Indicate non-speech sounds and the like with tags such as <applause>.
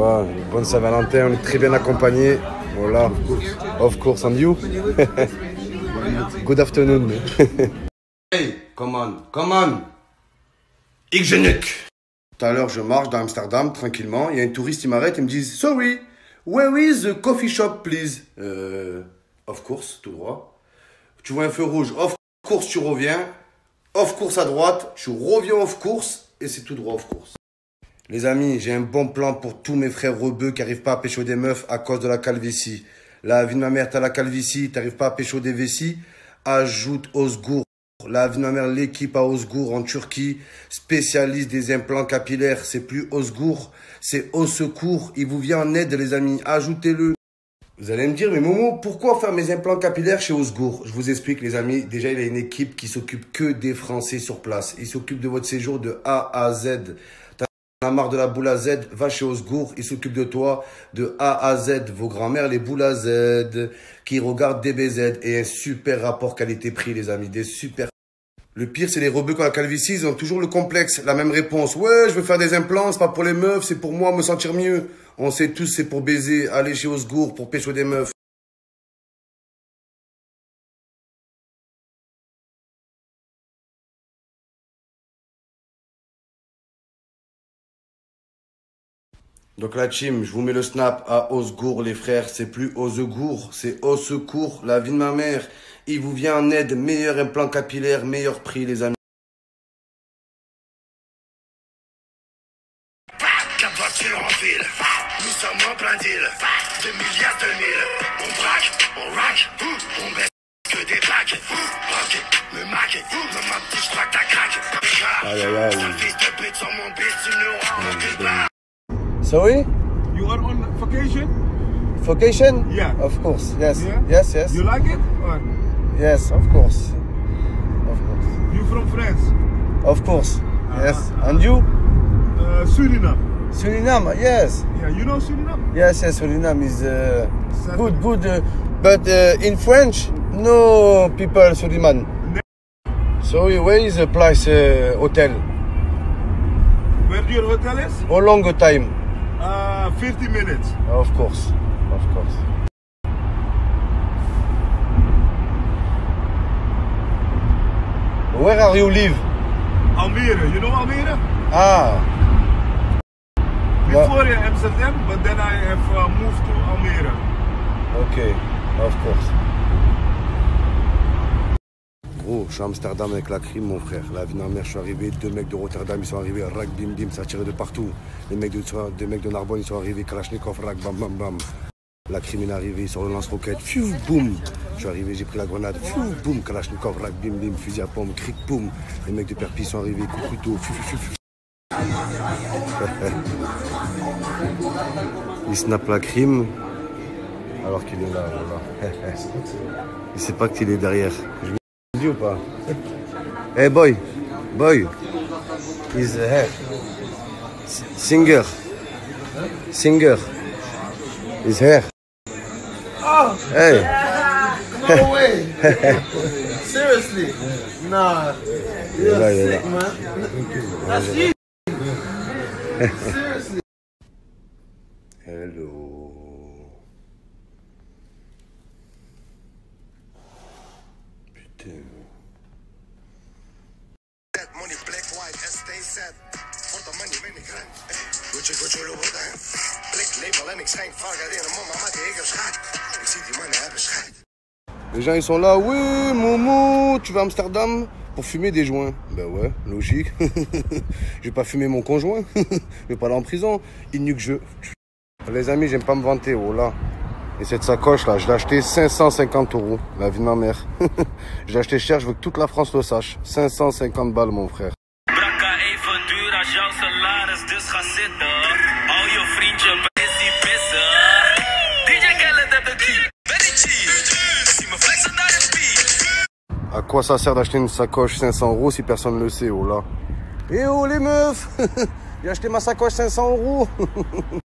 Quoi Bonne Saint-Valentin, on est très bien accompagnés. Voilà. Of course, and you <laughs> Good afternoon. <laughs> hey, come on, come on Ik Tout à l'heure, je marche dans Amsterdam tranquillement. Il y a un touriste qui m'arrête et me dit Sorry, where is the coffee shop, please? Euh, Of course, tout droit. Tu vois un feu rouge, of course, tu reviens. Off course à droite, tu reviens off course et c'est tout droit off course. Les amis, j'ai un bon plan pour tous mes frères rebeux qui n'arrivent pas à pécho des meufs à cause de la calvitie. La vie de ma mère, t'as la calvitie, t'arrives pas à pécho des vessies? Ajoute Osgour. La vie de ma mère, l'équipe à Osgour en Turquie, spécialiste des implants capillaires. C'est plus Osgour, c'est au secours. Il vous vient en aide, les amis. Ajoutez-le. Vous allez me dire, mais Momo, pourquoi faire mes implants capillaires chez Osgour? Je vous explique, les amis. Déjà, il a une équipe qui s'occupe que des Français sur place. Il s'occupe de votre séjour de A à Z a marre de la boule à Z, va chez Osgour, il s'occupe de toi de A à Z. Vos grands-mères, les boules à Z, qui regardent DBZ et un super rapport qualité-prix, les amis, des super. Le pire, c'est les rebeux quand la calvitie, ils ont toujours le complexe, la même réponse. Ouais, je veux faire des implants, c'est pas pour les meufs, c'est pour moi me sentir mieux. On sait tous, c'est pour baiser, aller chez Osgour pour pêcher des meufs. Donc la team, je vous mets le snap à Osgour les frères, c'est plus Osgour, c'est au secours, la vie de ma mère. Il vous vient en aide, meilleur implant capillaire, meilleur prix les amis. Quatre voitures en ville, nous sommes en plein deal, de milliards de mille, on braque, on rack, on baisse que des bagues, ok, me maque, me ma petite, je crois que t'as craqué, aïe aïe aïe, Sorry? You are on vacation? Vacation? Yeah. Of course, yes. Yeah? Yes, yes. You like it? Or? Yes, of course. Of course. You from France? Of course, uh yes. And you? Uh, Suriname. Suriname, yes. Yeah, you know Suriname? Yes, yes, Suriname is uh, good, good. Uh, but uh, in French, no people Suriname. So where is the place uh, hotel? Where your hotel is? How long time? Uh, 50 minutes. Of course, of course. Where are you live? Almere. You know Almere? Ah. Before yeah. Amsterdam, but then I have uh, moved to Almere. Okay, of course. Gros, je suis à Amsterdam avec la crime, mon frère. La vie mère, je suis arrivé. Deux mecs de Rotterdam, ils sont arrivés. Rack, bim, bim, ça tiré de partout. Les mecs de, deux mecs de Narbonne, ils sont arrivés. Kalachnikov, rack, bam, bam, bam. La crime est arrivée sur le lance-roquette. Fiu, boum. Je suis arrivé, j'ai pris la grenade. Fiu, boum. Kalachnikov, rack, bim, bim. Fusil à pompe, cric, boum. Les mecs de Perpi sont arrivés. Coup couteau. Fiu, fiu, fiu, <laughs> Il snap la crime alors qu'il est là. Voilà. <laughs> Il sait pas qu'il est derrière Hey boy, boy, is here. Singer, singer, is here. Oh, hey. no way. <laughs> Seriously, nah. You're yeah, sick, yeah. man. That's you. <laughs> Les gens ils sont là, oui Momo, tu vas à Amsterdam pour fumer des joints. Ben ouais, logique. <laughs> je vais pas fumer mon conjoint. <laughs> je vais pas aller en prison. Il n'y que je. Les amis, j'aime pas me vanter, oh là. Et cette sacoche là, je l'ai acheté 550 euros, la vie de ma mère. <laughs> je l'ai acheté cher, je veux que toute la France le sache. 550 balles mon frère. Quoi ça sert d'acheter une sacoche 500 euros si personne ne le sait, oh là. Eh oh les meufs. <laughs> J'ai acheté ma sacoche 500 euros <laughs>